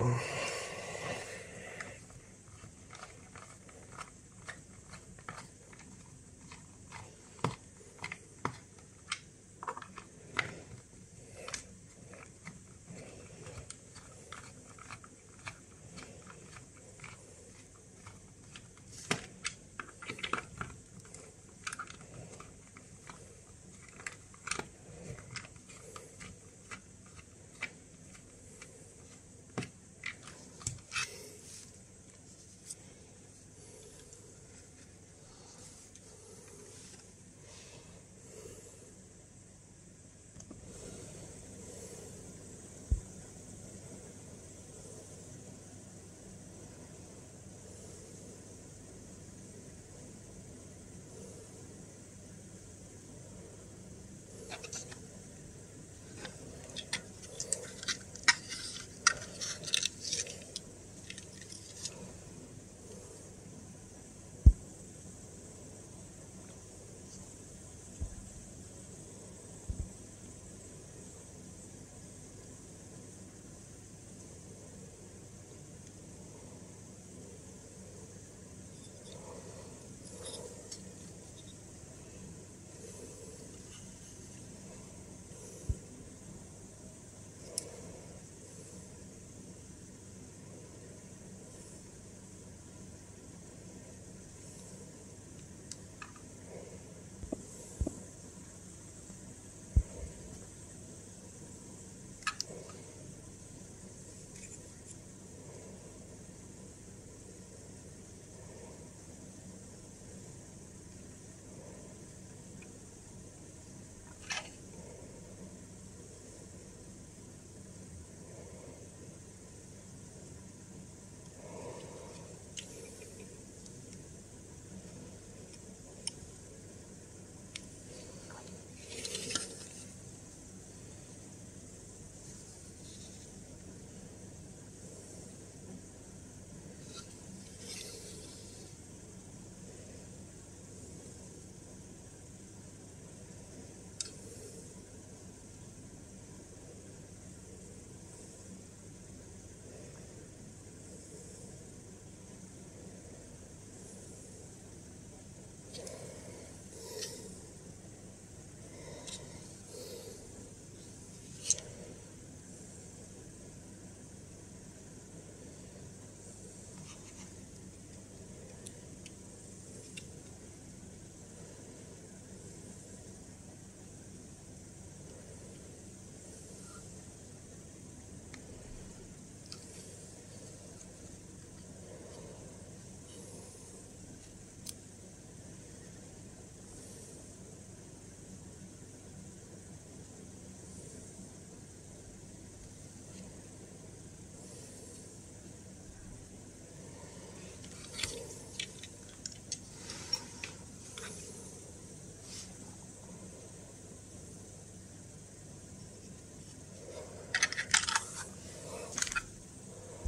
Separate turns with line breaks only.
Oh.